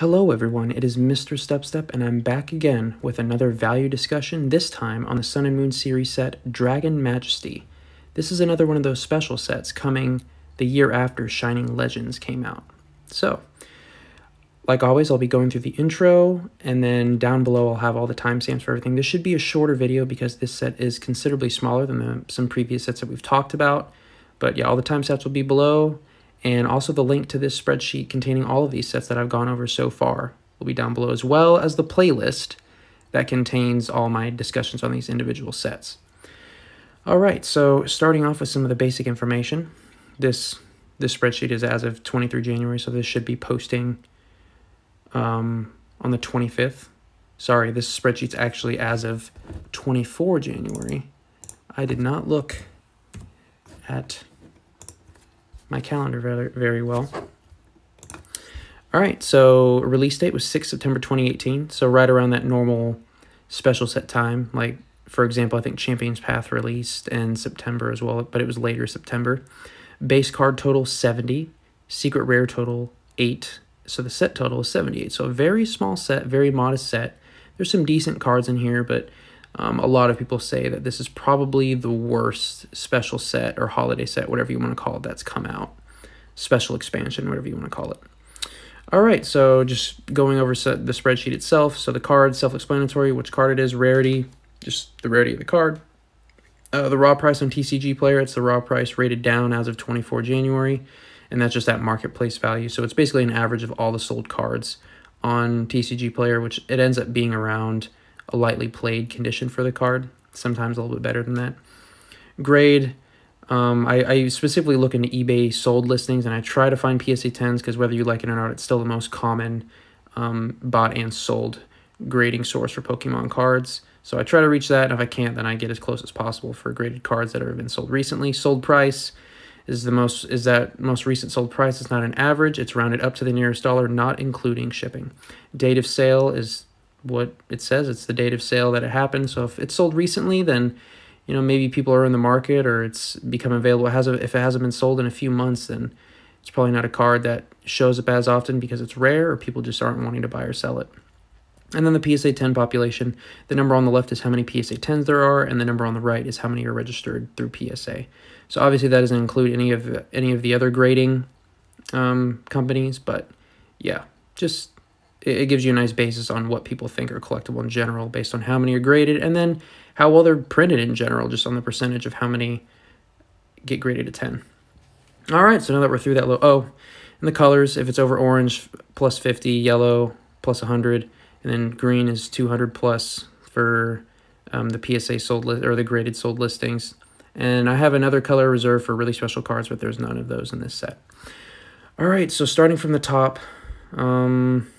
Hello, everyone. It is Mr. Stubstep, and I'm back again with another value discussion, this time on the Sun and Moon series set Dragon Majesty. This is another one of those special sets coming the year after Shining Legends came out. So, like always, I'll be going through the intro, and then down below I'll have all the timestamps for everything. This should be a shorter video because this set is considerably smaller than the, some previous sets that we've talked about. But yeah, all the timestamps will be below, and also the link to this spreadsheet containing all of these sets that I've gone over so far will be down below, as well as the playlist that contains all my discussions on these individual sets. All right, so starting off with some of the basic information. This this spreadsheet is as of 23 January, so this should be posting um, on the 25th. Sorry, this spreadsheet's actually as of 24 January. I did not look at my calendar very, very well. All right, so release date was 6 September 2018, so right around that normal special set time. Like, for example, I think Champion's Path released in September as well, but it was later September. Base card total 70, secret rare total 8, so the set total is 78. So a very small set, very modest set. There's some decent cards in here, but um, a lot of people say that this is probably the worst special set or holiday set, whatever you want to call it, that's come out. Special expansion, whatever you want to call it. All right, so just going over the spreadsheet itself. So the card, self-explanatory, which card it is, rarity, just the rarity of the card. Uh, the raw price on TCG Player, it's the raw price rated down as of 24 January, and that's just that marketplace value. So it's basically an average of all the sold cards on TCG Player, which it ends up being around a lightly played condition for the card, sometimes a little bit better than that. Grade, um, I, I, specifically look into eBay sold listings and I try to find PSA 10s because whether you like it or not, it's still the most common um, bought and sold grading source for Pokemon cards. So I try to reach that, and if I can't, then I get as close as possible for graded cards that have been sold recently. Sold price is the most is that most recent sold price. It's not an average. It's rounded up to the nearest dollar, not including shipping. Date of sale is what it says. It's the date of sale that it happened. So if it's sold recently, then you know maybe people are in the market or it's become available. It has if it hasn't been sold in a few months, then it's probably not a card that shows up as often because it's rare or people just aren't wanting to buy or sell it. And then the PSA 10 population, the number on the left is how many PSA 10s there are, and the number on the right is how many are registered through PSA. So obviously that doesn't include any of any of the other grading um, companies, but yeah, just it, gives you a nice basis on what people think are collectible in general based on how many are graded and then how well they're printed in general, just on the percentage of how many get graded a 10. All right, so now that we're through that low, oh, and the colors, if it's over orange, plus 50, yellow, plus 100, and then green is 200 plus for um, the PSA sold list or the graded sold listings. And I have another color reserved for really special cards, but there's none of those in this set. All right, so starting from the top, um,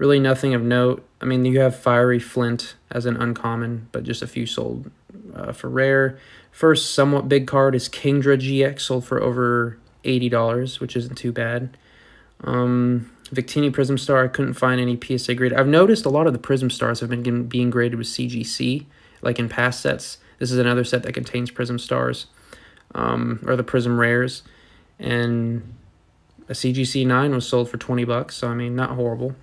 Really nothing of note. I mean, you have Fiery Flint as an uncommon, but just a few sold uh, for rare. First somewhat big card is Kingdra GX, sold for over $80, which isn't too bad. Um, Victini Prism Star, I couldn't find any PSA grade. I've noticed a lot of the Prism Stars have been being graded with CGC, like in past sets. This is another set that contains Prism Stars, um, or the Prism Rares. And a CGC 9 was sold for 20 bucks, so I mean, not horrible.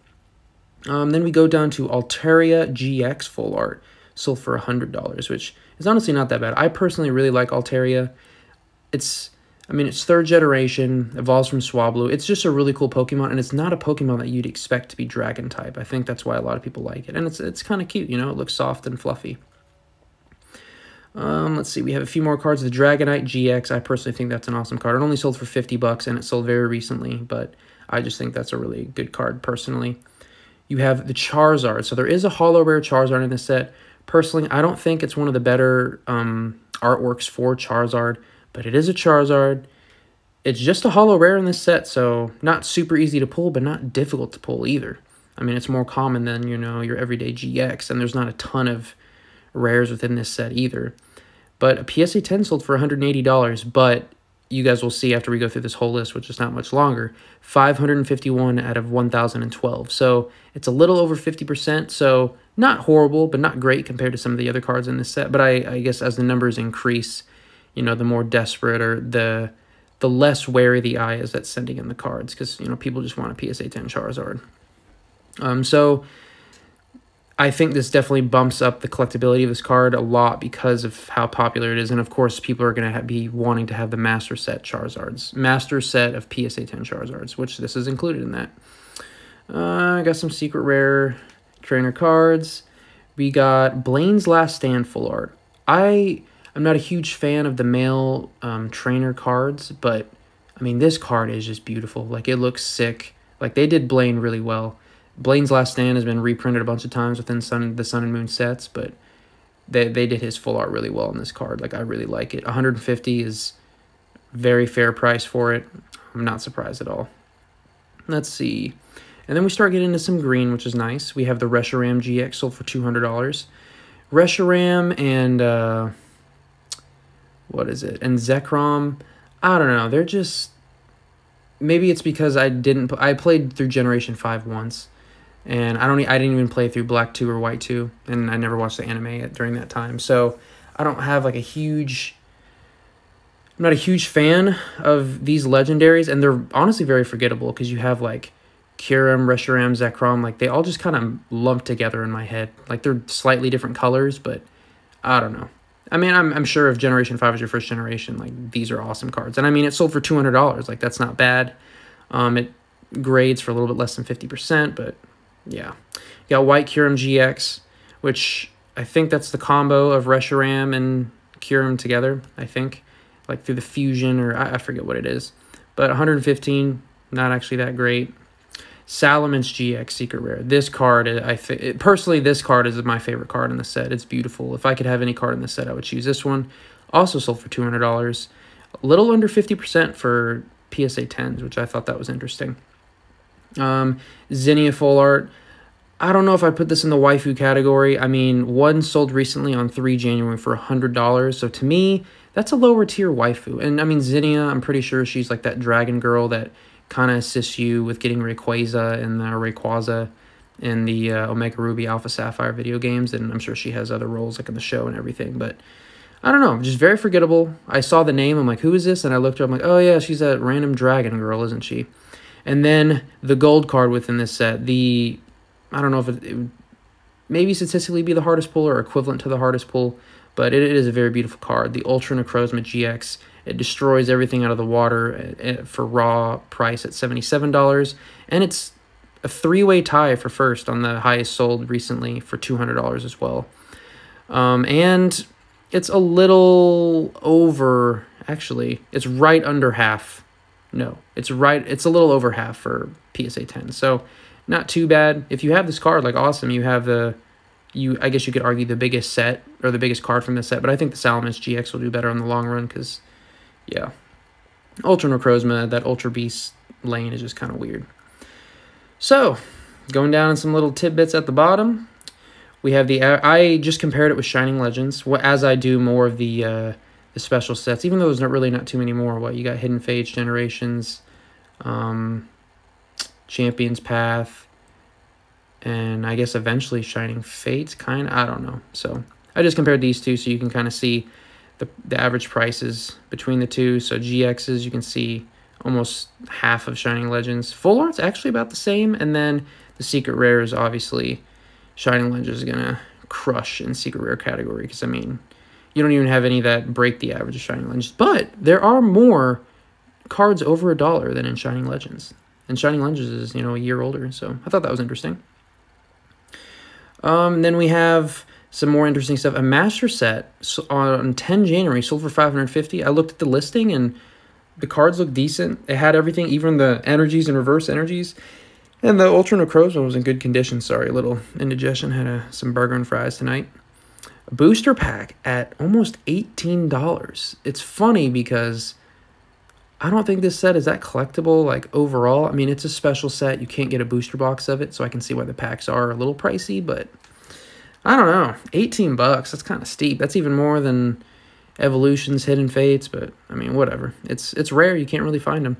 Um, then we go down to Altaria GX Full Art, sold for $100, which is honestly not that bad. I personally really like Altaria. It's, I mean, it's third generation, evolves from Swablu. It's just a really cool Pokemon, and it's not a Pokemon that you'd expect to be Dragon type. I think that's why a lot of people like it. And it's, it's kind of cute, you know? It looks soft and fluffy. Um, let's see, we have a few more cards. The Dragonite GX, I personally think that's an awesome card. It only sold for 50 bucks, and it sold very recently, but I just think that's a really good card personally you have the Charizard. So there is a Holo rare Charizard in this set. Personally, I don't think it's one of the better um, artworks for Charizard, but it is a Charizard. It's just a Holo rare in this set, so not super easy to pull, but not difficult to pull either. I mean, it's more common than, you know, your everyday GX, and there's not a ton of rares within this set either. But a PSA 10 sold for $180, but you guys will see after we go through this whole list, which is not much longer, 551 out of 1,012. So it's a little over 50%. So not horrible, but not great compared to some of the other cards in this set. But I, I guess as the numbers increase, you know, the more desperate or the the less wary the eye is that's sending in the cards because, you know, people just want a PSA 10 Charizard. Um, so I think this definitely bumps up the collectability of this card a lot because of how popular it is. And of course, people are going to be wanting to have the Master Set Charizards. Master Set of PSA 10 Charizards, which this is included in that. Uh, I got some Secret Rare trainer cards. We got Blaine's Last Stand full art. I I'm not a huge fan of the male um, trainer cards, but I mean this card is just beautiful. Like it looks sick. Like they did Blaine really well. Blaine's Last Stand has been reprinted a bunch of times within Sun the Sun and Moon sets, but they they did his full art really well in this card. Like I really like it. 150 is very fair price for it. I'm not surprised at all. Let's see. And then we start getting into some green, which is nice. We have the Reshiram GX sold for $200. Reshiram and, uh, what is it? And Zekrom, I don't know. They're just, maybe it's because I didn't, I played through Generation 5 once. And I don't, I didn't even play through Black 2 or White 2. And I never watched the anime during that time. So I don't have like a huge, I'm not a huge fan of these legendaries. And they're honestly very forgettable because you have like, Kyurem, Reshiram, Zekrom, like they all just kind of lump together in my head. Like they're slightly different colors, but I don't know. I mean, I'm, I'm sure if Generation 5 is your first generation, like these are awesome cards. And I mean, it sold for $200. Like that's not bad. Um, it grades for a little bit less than 50%, but yeah. You got White Kyurem GX, which I think that's the combo of Reshiram and Kyurem together, I think. Like through the fusion, or I, I forget what it is. But 115, not actually that great. Salamence GX Secret Rare. This card, I think personally, this card is my favorite card in the set. It's beautiful. If I could have any card in the set, I would choose this one. Also sold for two hundred dollars, a little under fifty percent for PSA tens, which I thought that was interesting. Um, Zinnia Full Art. I don't know if I put this in the waifu category. I mean, one sold recently on 3 January for $100. So to me, that's a lower tier waifu. And I mean, Zinnia, I'm pretty sure she's like that dragon girl that kind of assists you with getting Rayquaza and the Rayquaza in the uh, Omega Ruby Alpha Sapphire video games, and I'm sure she has other roles like in the show and everything. But I don't know, just very forgettable. I saw the name, I'm like, who is this? And I looked her, I'm like, oh yeah, she's that random dragon girl, isn't she? And then the gold card within this set, the I don't know if it, it maybe statistically be the hardest pull or equivalent to the hardest pull, but it, it is a very beautiful card. The Ultra Necrozma GX it destroys everything out of the water uh, uh, for raw price at $77. And it's a three way tie for first on the highest sold recently for $200 as well. Um, and it's a little over, actually, it's right under half. No, it's right, it's a little over half for PSA 10. So not too bad. If you have this card, like awesome, you have the you I guess you could argue the biggest set or the biggest card from the set, but I think the Salamence GX will do better in the long run because yeah. Ultra Necrozma, that Ultra Beast lane is just kind of weird. So, going down in some little tidbits at the bottom, we have the, I just compared it with Shining Legends, as I do more of the, uh, the special sets, even though there's not really not too many more. What, you got Hidden Fates, Generations, um, Champion's Path, and I guess eventually Shining Fates, kind of, I don't know. So, I just compared these two so you can kind of see the, the average prices between the two. So GXs, you can see almost half of Shining Legends. Full Art's actually about the same. And then the Secret Rares, obviously, Shining Legends is going to crush in Secret Rare category. Because, I mean, you don't even have any that break the average of Shining Legends. But there are more cards over a dollar than in Shining Legends. And Shining Legends is, you know, a year older. So I thought that was interesting. Um, then we have some more interesting stuff. A master set on 10 January sold for 550. I looked at the listing and the cards look decent. It had everything, even the energies and reverse energies. And the Ultra Necrozma was in good condition. Sorry, a little indigestion. Had a, some burger and fries tonight. Booster pack at almost $18. It's funny because I don't think this set is that collectible, like, overall. I mean, it's a special set. You can't get a booster box of it, so I can see why the packs are a little pricey, but I don't know. 18 bucks. That's kind of steep. That's even more than Evolution's Hidden Fates, but I mean, whatever. It's it's rare. You can't really find them.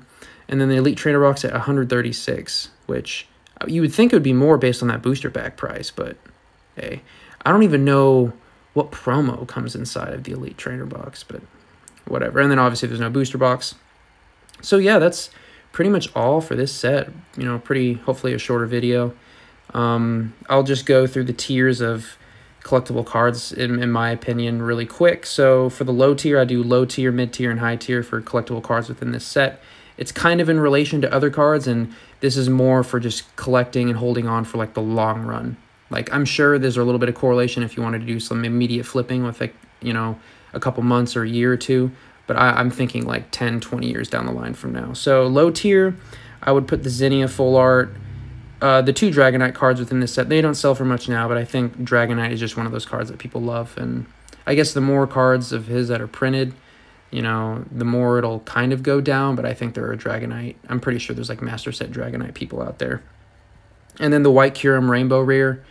And then the Elite Trainer Box at 136, which uh, you would think it would be more based on that booster pack price, but hey, I don't even know what promo comes inside of the Elite Trainer Box, but whatever. And then obviously there's no booster box. So yeah, that's pretty much all for this set. You know, pretty, hopefully a shorter video. Um, I'll just go through the tiers of collectible cards in, in my opinion really quick. So for the low tier, I do low tier, mid tier, and high tier for collectible cards within this set. It's kind of in relation to other cards, and this is more for just collecting and holding on for like the long run. Like I'm sure there's a little bit of correlation if you wanted to do some immediate flipping with like, you know, a couple months or a year or two, but I, am thinking like 10, 20 years down the line from now. So low tier, I would put the Zinnia full art, uh, the two Dragonite cards within this set, they don't sell for much now, but I think Dragonite is just one of those cards that people love. And I guess the more cards of his that are printed, you know, the more it'll kind of go down, but I think there are Dragonite. I'm pretty sure there's like Master Set Dragonite people out there. And then the White Kyurem Rainbow Rare.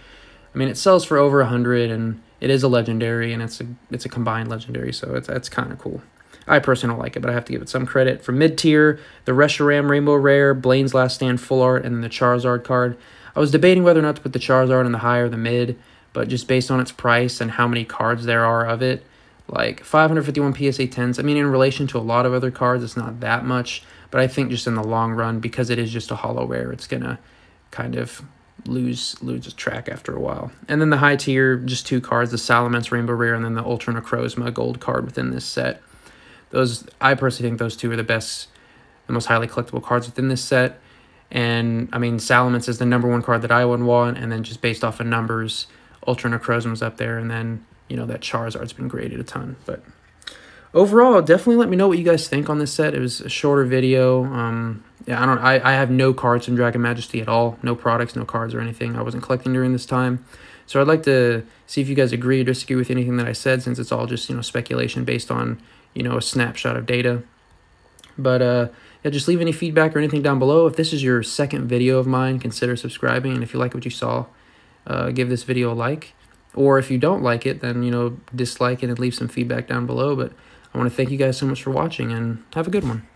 I mean, it sells for over a 100 and it is a legendary and it's a it's a combined legendary, so it's that's kind of cool. I personally don't like it, but I have to give it some credit. For mid tier, the Reshiram Rainbow Rare, Blaine's Last Stand Full Art, and the Charizard card. I was debating whether or not to put the Charizard in the high or the mid, but just based on its price and how many cards there are of it, like 551 PSA 10s, I mean, in relation to a lot of other cards, it's not that much, but I think just in the long run, because it is just a holo rare, it's going to kind of lose lose track after a while. And then the high tier, just two cards, the Salamence Rainbow Rare and then the Ultra Necrozma gold card within this set. Those I personally think those two are the best, the most highly collectible cards within this set. And I mean, Salamence is the number one card that I would want, and then just based off of numbers, Ultra Necrozma's up there, and then you know that Charizard's been graded a ton. But overall, definitely let me know what you guys think on this set. It was a shorter video. Um, I don't. I, I have no cards from Dragon Majesty at all. No products, no cards or anything. I wasn't collecting during this time. So I'd like to see if you guys agree or disagree with anything that I said, since it's all just you know speculation based on you know a snapshot of data. But uh, yeah, just leave any feedback or anything down below. If this is your second video of mine, consider subscribing. And if you like what you saw, uh, give this video a like. Or if you don't like it, then you know dislike it and leave some feedback down below. But I want to thank you guys so much for watching and have a good one.